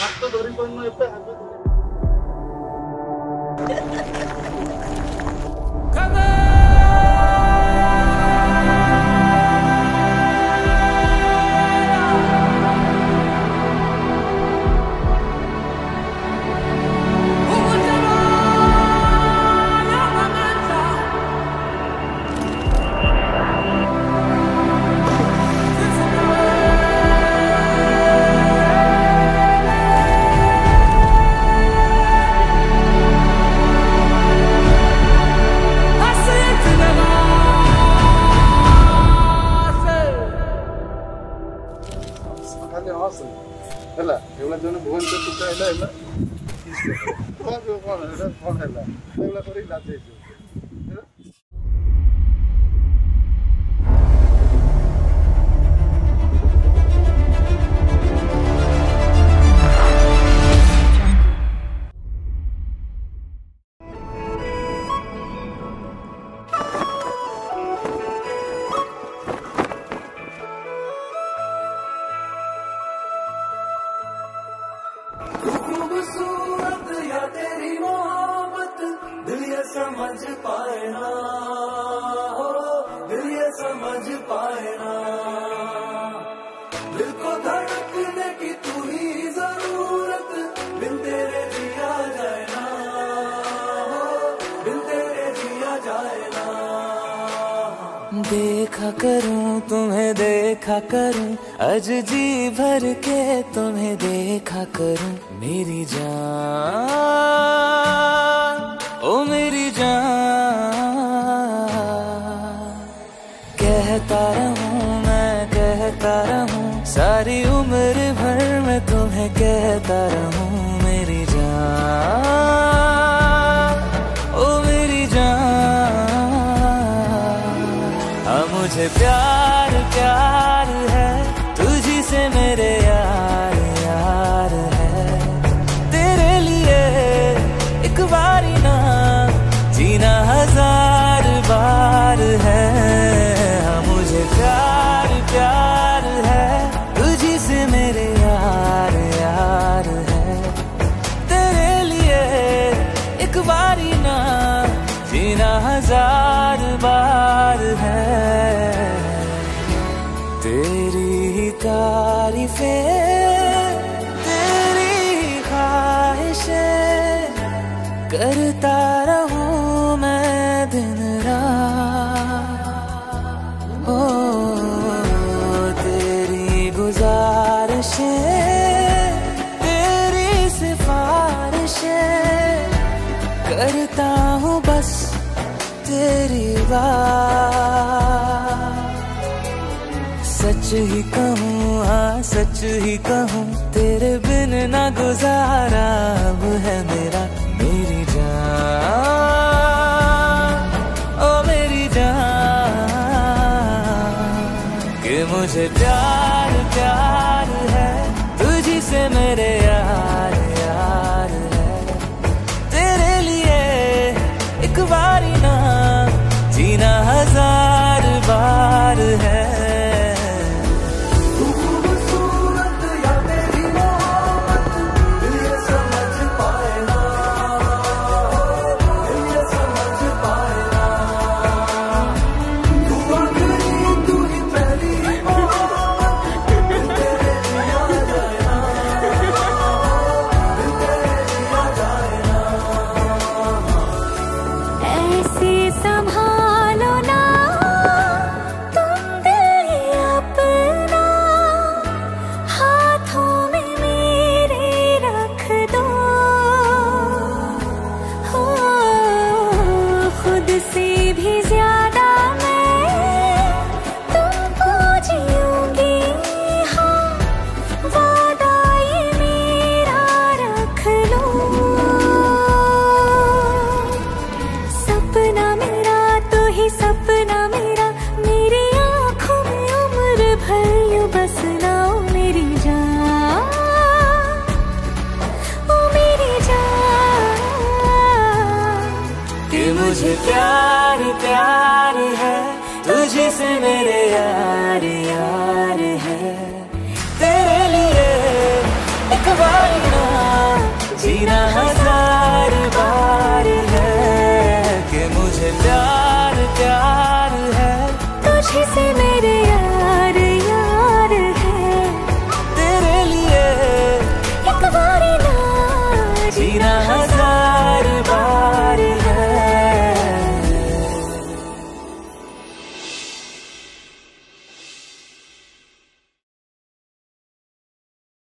हाथ तो धरी এগুলোর জন্য ভুবন করতে চাইলে এগুলো ফোন এগুলো ফোন এগুলো করেই লাভ চাইছে खूबसूरत या तेरी मोहब्बत, दिल ये समझ पाए ना। हो, दिल ये समझ पाए ना। देखा करूँ, तुम्हें देखा करूँ अज जी भर के तुम्हें देखा करूँ। मेरी जान, ओ मेरी जान। कहता रहूँ, मैं कहता रहूँ, सारी उम्र भर मैं तुम्हें कहता रहूँ, मेरी जान। हाँ प्यार प्यार करता रहूँ मैं दिन रात। ओ, तेरी गुजारिशें, तेरी सिफारिशें करता हूँ बस तेरी बात। सच ही कहूँ हाँ सच ही कहूँ, तेरे बिन ना गुजारा अब है मेरा। ओ मेरी जान के मुझे प्यार सपना मेरा तो ही सपना मेरा। मेरी आँखों में उम्र भर यूँ बसना ओ मेरी जान। ओ मेरी जान। कि मुझे प्यार प्यार है तुझे से मेरे यार यार।